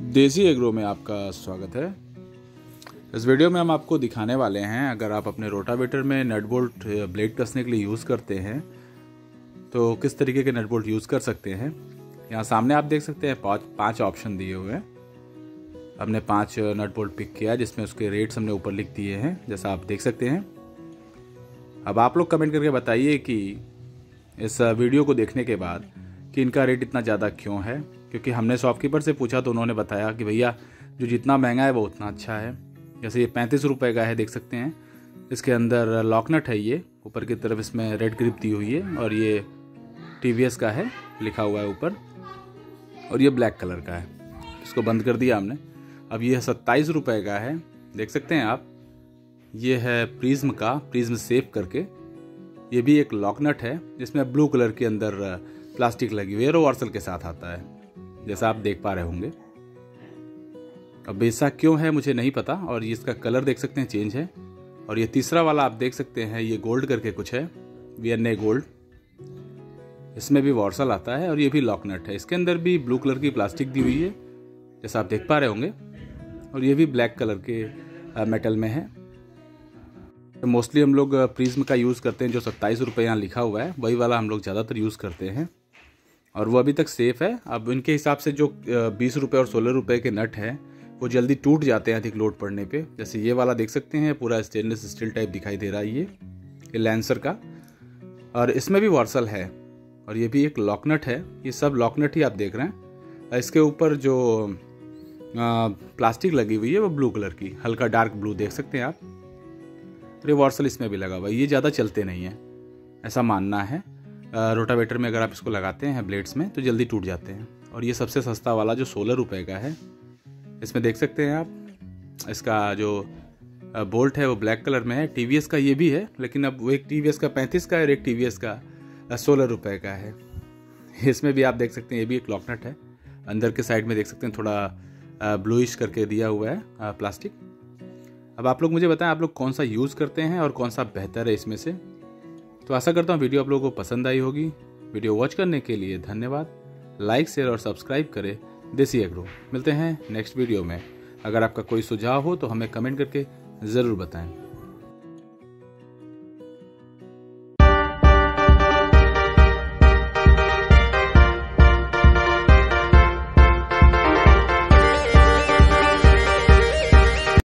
देसी एग्रो में आपका स्वागत है। इस वीडियो में हम आपको दिखाने वाले हैं, अगर आप अपने रोटावेटर में नट बोल्ट ब्लेड कसने के लिए यूज़ करते हैं तो किस तरीके के नट बोल्ट यूज़ कर सकते हैं? यहाँ सामने आप देख सकते हैं, पाँच पाँच ऑप्शन दिए हुए हैं। हमने पाँच नट बोल्ट पिक किया जिसमें उसके रेट्स हमने ऊपर लिख दिए हैं, जैसा आप देख सकते हैं। अब आप लोग कमेंट करके बताइए कि इस वीडियो को देखने के बाद कि इनका रेट इतना ज़्यादा क्यों है? क्योंकि हमने शॉपकीपर से पूछा तो उन्होंने बताया कि भैया, जो जितना महँगा है वो उतना अच्छा है। जैसे ये पैंतीस रुपये का है, देख सकते हैं। इसके अंदर लॉकनट है ये, ऊपर की तरफ़ इसमें रेड ग्रिप दी हुई है और ये टीवीएस का है, लिखा हुआ है ऊपर। और ये ब्लैक कलर का है। इसको बंद कर दिया हमने। अब ये सत्ताईस रुपये का है। देख सकते हैं आप। ये है प्रिज्म का, प्रिज्म सेफ़ करके। ये भी एक लॉकनट है, जिसमें ब्लू कलर के अंदर प्लास्टिक लगी हुई है रोवर्सल के साथ आता है। जैसा आप देख पा रहे होंगे। अब ऐसा क्यों है, मुझे नहीं पता, और ये इसका कलर देख सकते हैं, चेंज है। और ये तीसरा वाला आप देख सकते हैं, ये गोल्ड करके कुछ है वी एन गोल्ड इसमें भी वॉर्सल आता है और ये भी लॉकनट है। इसके अंदर भी ब्लू कलर की प्लास्टिक दी हुई है, जैसा आप देख पा रहे होंगे। और ये भी ब्लैक कलर के मेटल में है। मोस्टली हम लोग प्रिज्म का यूज़ करते हैं, जो सत्ताईस रुपये यहाँ लिखा हुआ है, वही वाला हम लोग ज़्यादातर यूज़ करते हैं। और वो अभी तक सेफ़ है। अब इनके हिसाब से जो बीस रुपये और सोलह रुपये के नट हैं वो जल्दी टूट जाते हैं अधिक लोड पड़ने पे। जैसे ये वाला देख सकते हैं पूरा स्टेनलेस स्टील टाइप दिखाई दे रहा है ये ये लैंसर का। और इसमें भी वार्सल है और ये भी एक लॉकनट है। ये सब लॉकनट ही आप देख रहे हैं। इसके ऊपर जो आ, प्लास्टिक लगी हुई है वो ब्लू कलर की हल्का डार्क ब्लू देख सकते हैं आप। रिवर्सल इसमें भी लगा हुआ है। ये ज़्यादा चलते नहीं हैं ऐसा मानना है। रोटावेटर में अगर आप इसको लगाते हैं ब्लेड्स में तो जल्दी टूट जाते हैं। और ये सबसे सस्ता वाला जो सोलह रुपये का है, इसमें देख सकते हैं आप, इसका जो बोल्ट है वो ब्लैक कलर में है। टीवीएस का ये भी है, लेकिन अब वो एक टीवीएस का पैंतीस का है और एक टीवीएस का सोलह रुपये का है। इसमें भी आप देख सकते हैं, ये भी एक लॉकनट है। अंदर के साइड में देख सकते हैं, थोड़ा ब्लूइश करके दिया हुआ है प्लास्टिक। अब आप लोग मुझे बताएँ, आप लोग कौन सा यूज़ करते हैं और कौन सा बेहतर है इसमें से? तो आशा करता हूँ वीडियो आप लोगों को पसंद आई होगी। वीडियो वॉच करने के लिए धन्यवाद। लाइक, शेयर और सब्सक्राइब करें देसी एग्रो। मिलते हैं नेक्स्ट वीडियो में। अगर आपका कोई सुझाव हो तो हमें कमेंट करके ज़रूर बताएँ।